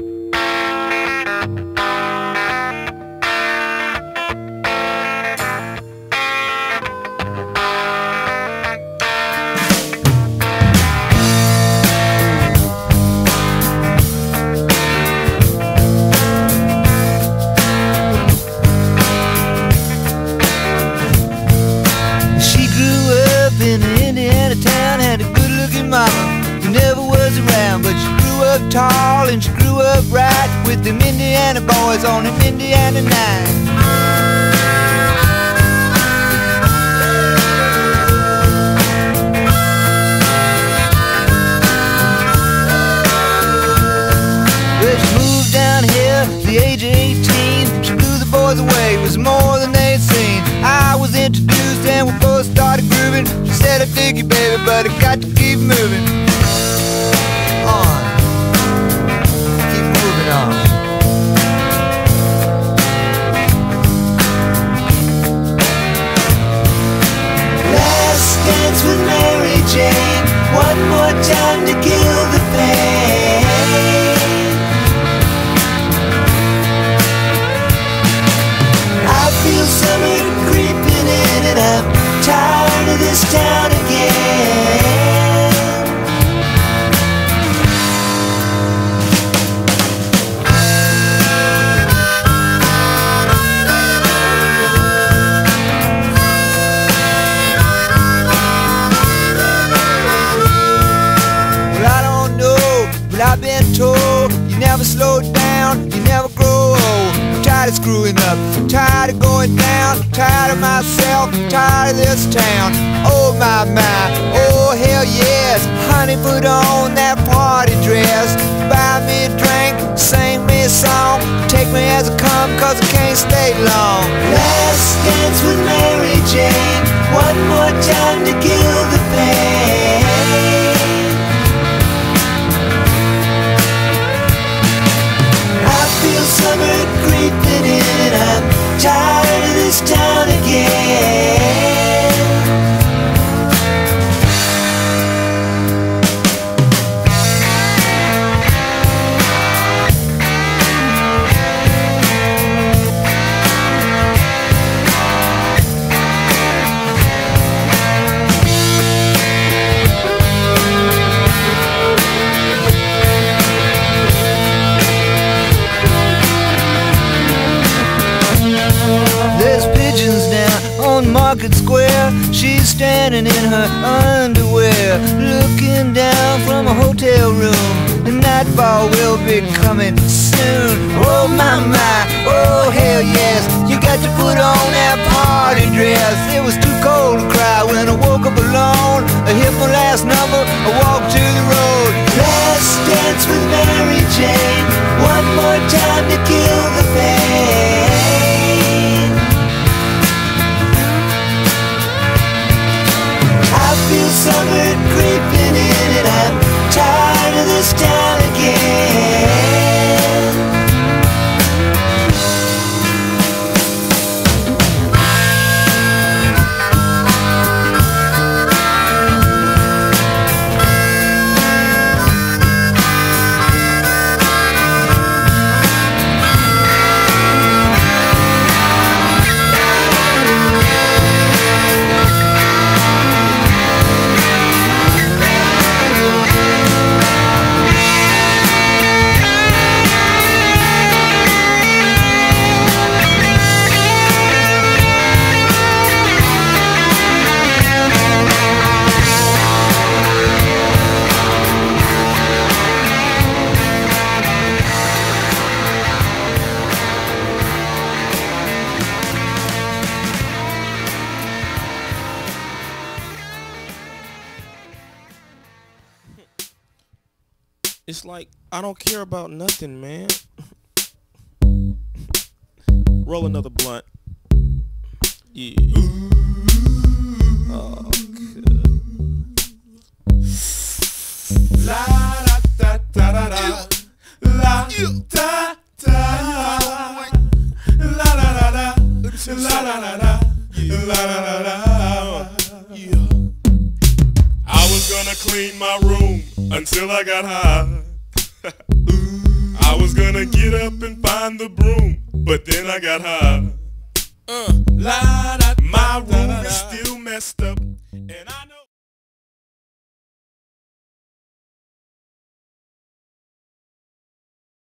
She grew up in an Indiana town, had a good looking mama who never was around. But she up tall and she grew up right with them Indiana boys on an Indiana night. Well, she moved down here at the age of 18. She blew the boys away, it was more than they'd seen. I was introduced and we both started grooving. She said, I dig you, baby, but I got to keep moving. Keep down, you never grow old. I'm tired of screwing up, tired of going down, tired of myself, tired of this town. Oh my my, oh hell yes, honey, put on that party dress. Buy me a drink, sing me a song, take me as I come, cause I can't stay long. Last dance with Mary Jane, one more time to kill the pain. I'm on Market Square. She's standing in her underwear, looking down from a hotel room. The nightfall will be coming soon. Oh my my, oh hell yes. You got to put on that party dress. It was too cold to cry when I woke up alone. I hit my last number, I walked to the road. Last dance with Mary Jane. One more time to It's like I don't care about nothing, man. Roll another blunt. Yeah. Oh, good. La da da da da da. La da da. La la la la. La la la la. La la la. Yeah. I was gonna clean my room until I got high. I was gonna get up and find the broom, but then I got high. Uh, My room is still messed up, and I know.